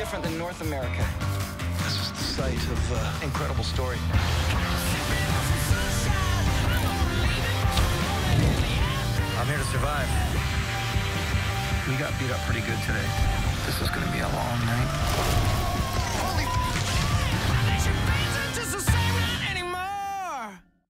different than North America. This is the site of uh, incredible story. I'm here to survive. We got beat up pretty good today. This is gonna be a long night.